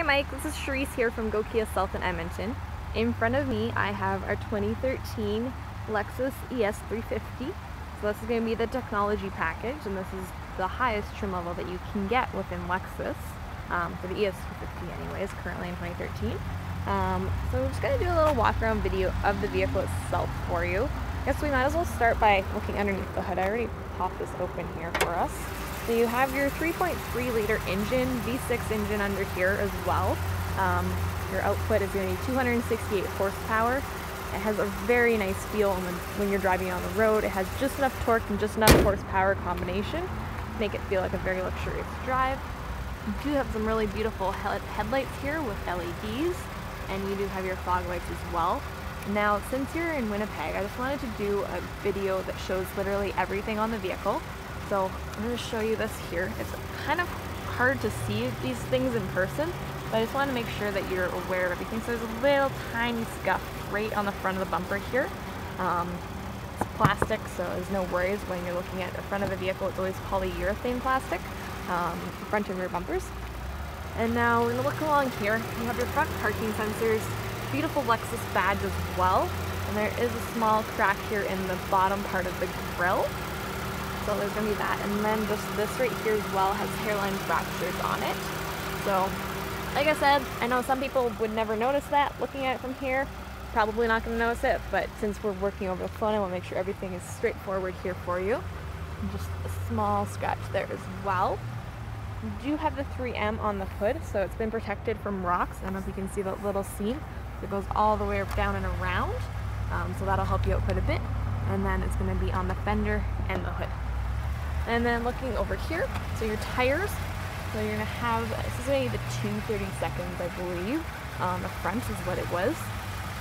Hi Mike, this is Sharise here from Go Kia South in Edmonton. In front of me I have our 2013 Lexus ES350. So this is going to be the technology package and this is the highest trim level that you can get within Lexus um, for the ES350 anyways, currently in 2013. Um, so we're just going to do a little walk around video of the vehicle itself for you. I guess we might as well start by looking underneath the hood. I already popped this open here for us. So you have your 3.3 liter engine, V6 engine under here as well. Um, your output is going to be 268 horsepower. It has a very nice feel when, when you're driving on the road. It has just enough torque and just enough horsepower combination to make it feel like a very luxurious drive. You do have some really beautiful headlights here with LEDs and you do have your fog lights as well. Now, since you're in Winnipeg, I just wanted to do a video that shows literally everything on the vehicle. So I'm to show you this here. It's kind of hard to see these things in person, but I just want to make sure that you're aware of everything. So there's a little tiny scuff right on the front of the bumper here. Um, it's plastic, so there's no worries when you're looking at the front of a vehicle. It's always polyurethane plastic, um, front and rear bumpers. And now we're to look along here. You have your front parking sensors, beautiful Lexus badge as well. And there is a small crack here in the bottom part of the grille. So there's gonna be that. And then just this right here as well has hairline fractures on it. So, like I said, I know some people would never notice that looking at it from here. Probably not gonna notice it, but since we're working over the phone, I wanna make sure everything is straightforward here for you. And just a small scratch there as well. You do have the 3M on the hood, so it's been protected from rocks. I don't know if you can see that little seam It goes all the way down and around. Um, so that'll help you out quite a bit. And then it's to be on the fender and the hood. And then looking over here, so your tires, so you're gonna have, this is gonna be the 230 seconds, I believe, on the front is what it was.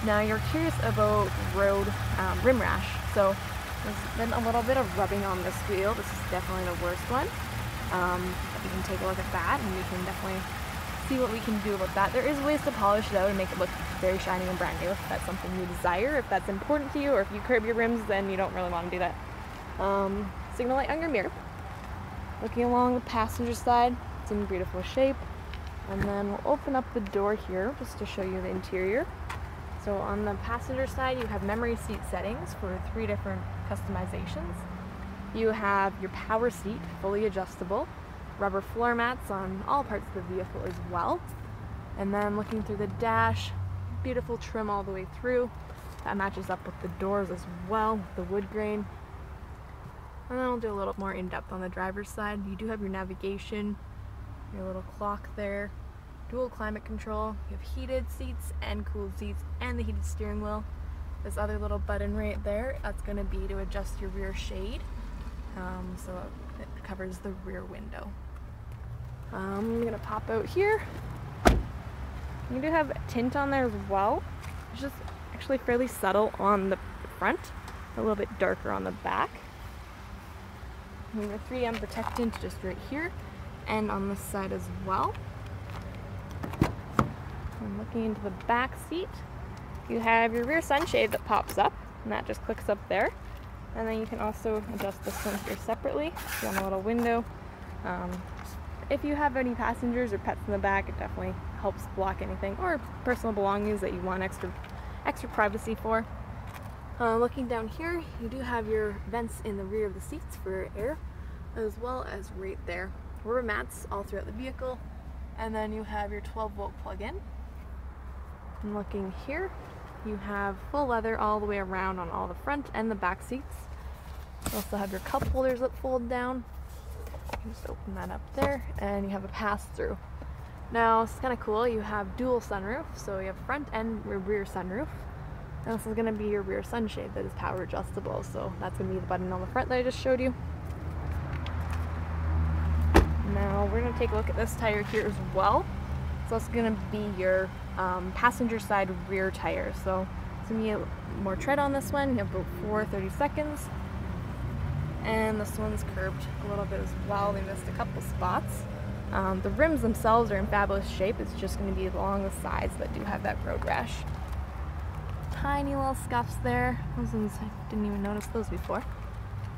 Now you're curious about road um, rim rash, so there's been a little bit of rubbing on this wheel. This is definitely the worst one. Um, you can take a look at that and we can definitely see what we can do about that. There is ways to polish it out and make it look very shiny and brand new if that's something you desire, if that's important to you, or if you curb your rims, then you don't really want to do that. Um, signal light on your mirror. Looking along the passenger side, it's in beautiful shape. And then we'll open up the door here just to show you the interior. So on the passenger side, you have memory seat settings for three different customizations. You have your power seat, fully adjustable, rubber floor mats on all parts of the vehicle as well. And then looking through the dash, beautiful trim all the way through. That matches up with the doors as well, the wood grain. And then I'll do a little more in-depth on the driver's side. You do have your navigation, your little clock there, dual climate control, you have heated seats and cooled seats, and the heated steering wheel. This other little button right there, that's going to be to adjust your rear shade. Um, so it covers the rear window. Um, I'm going to pop out here. You do have tint on there as well. It's just actually fairly subtle on the front, a little bit darker on the back. Have a 3M protectant just right here and on this side as well. I'm looking into the back seat. You have your rear sunshade that pops up and that just clicks up there. And then you can also adjust this one here separately. You want a little window. Um, if you have any passengers or pets in the back, it definitely helps block anything or personal belongings that you want extra extra privacy for. Uh, looking down here, you do have your vents in the rear of the seats for air, as well as right there. Rubber mats all throughout the vehicle, and then you have your 12 volt plug-in. And looking here, you have full leather all the way around on all the front and the back seats. You also have your cup holders that fold down. You just open that up there, and you have a pass-through. Now, it's kind of cool. You have dual sunroof, so you have front and rear sunroof. And this is going to be your rear sunshade that is power adjustable. So that's going to be the button on the front that I just showed you. Now we're going to take a look at this tire here as well. So that's going to be your um, passenger side rear tire. So it's going to be more tread on this one. You have about 4 30 seconds. And this one's curved a little bit as well. They missed a couple spots. Um, the rims themselves are in fabulous shape. It's just going to be along the sides that do have that road rash tiny little scuffs there. Those ones, I didn't even notice those before.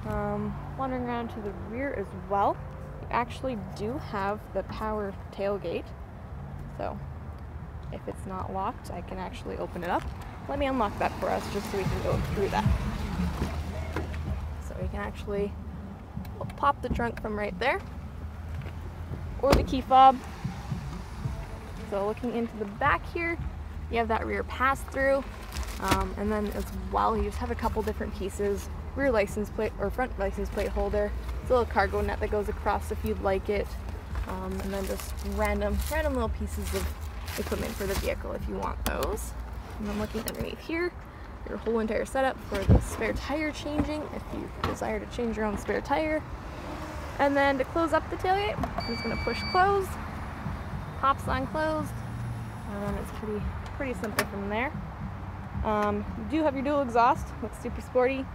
Um, wandering around to the rear as well, you actually do have the power tailgate. So if it's not locked, I can actually open it up. Let me unlock that for us just so we can go through that. So we can actually pop the trunk from right there or the key fob. So looking into the back here, you have that rear pass through. Um, and then as well, you just have a couple different pieces. Rear license plate or front license plate holder. It's a little cargo net that goes across if you'd like it. Um, and then just random, random little pieces of equipment for the vehicle if you want those. And I'm looking underneath here, your whole entire setup for the spare tire changing if you desire to change your own spare tire. And then to close up the tailgate, I'm just gonna push close, pops on closed, and it's pretty, pretty simple from there. Um, you do have your dual exhaust, looks super sporty.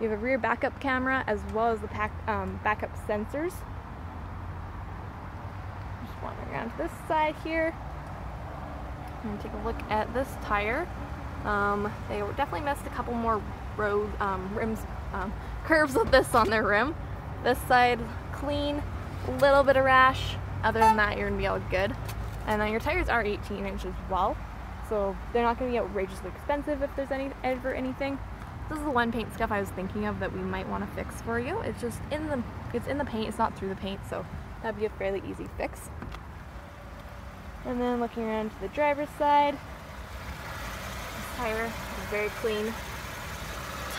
You have a rear backup camera as well as the pack, um, backup sensors. Just wandering around to this side here. And take a look at this tire. Um, they definitely missed a couple more road um, rims, um, curves of this on their rim. This side clean, a little bit of rash. Other than that, you're gonna be all good. And then your tires are 18 inches well, so they're not gonna be outrageously expensive if there's any ever anything. This is the one paint stuff I was thinking of that we might want to fix for you. It's just in the it's in the paint, it's not through the paint, so that'd be a fairly easy fix. And then looking around to the driver's side, tire is very clean.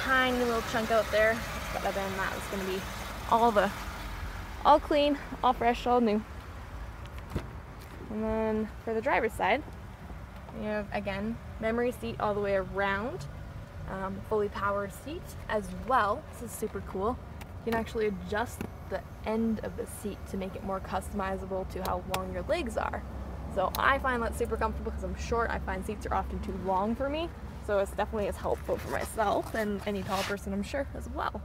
Tiny little chunk out there, but other than that, it's going to be all the all clean, all fresh, all new. And then for the driver's side, you have again memory seat all the way around, um, fully powered seat as well. This is super cool. You can actually adjust the end of the seat to make it more customizable to how long your legs are. So I find that super comfortable because I'm short. I find seats are often too long for me. So it's definitely as helpful for myself and any tall person I'm sure as well.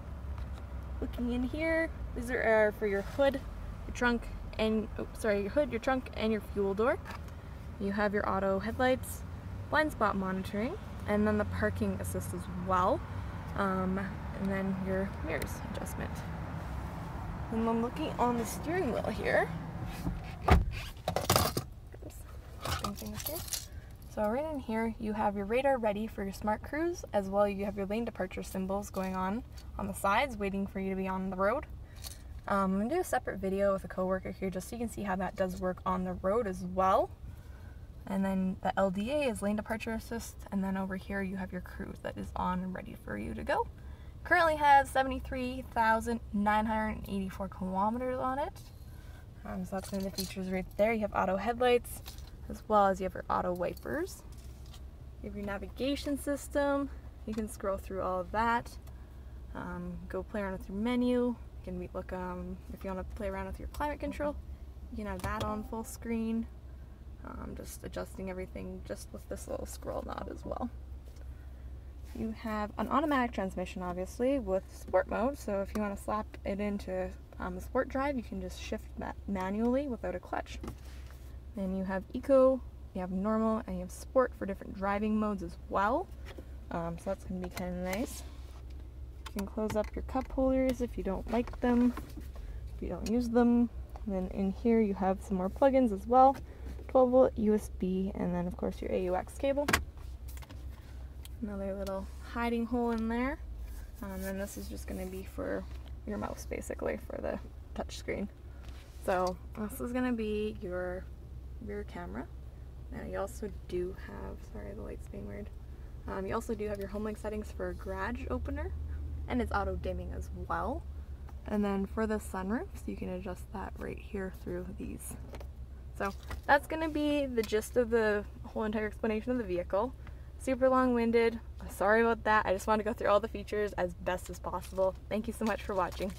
Looking in here, these are for your hood, your trunk, and oh, sorry, your hood, your trunk, and your fuel door. You have your auto headlights, blind spot monitoring, and then the parking assist as well. Um, and then your mirrors adjustment. And I'm looking on the steering wheel here, here. So right in here, you have your radar ready for your smart cruise, as well you have your lane departure symbols going on on the sides, waiting for you to be on the road. Um, I'm gonna do a separate video with a coworker here, just so you can see how that does work on the road as well. And then the LDA is lane departure assist, and then over here you have your cruise that is on and ready for you to go. Currently has 73,984 kilometers on it. Um, so that's one of the features right there. You have auto headlights, as well as you have your auto wipers. You have your navigation system. You can scroll through all of that. Um, go play around with your menu. You can look um, if you want to play around with your climate control. You can have that on full screen. Um, just adjusting everything just with this little scroll knob as well. You have an automatic transmission, obviously, with sport mode. So if you want to slap it into um, a sport drive, you can just shift that manually without a clutch. Then you have eco, you have normal, and you have sport for different driving modes as well. Um, so that's going to be kind of nice. You can close up your cup holders if you don't like them, if you don't use them. And then in here you have some more plugins as well. 12 volt USB, and then of course your AUX cable. Another little hiding hole in there. Um, and then this is just going to be for your mouse basically for the touch screen. So this is going to be your rear camera. Now you also do have, sorry the light's being weird, um, you also do have your HomeLink settings for a garage opener and it's auto dimming as well. And then for the sunroofs, you can adjust that right here through these. So that's going to be the gist of the whole entire explanation of the vehicle. Super long-winded. Sorry about that. I just wanted to go through all the features as best as possible. Thank you so much for watching.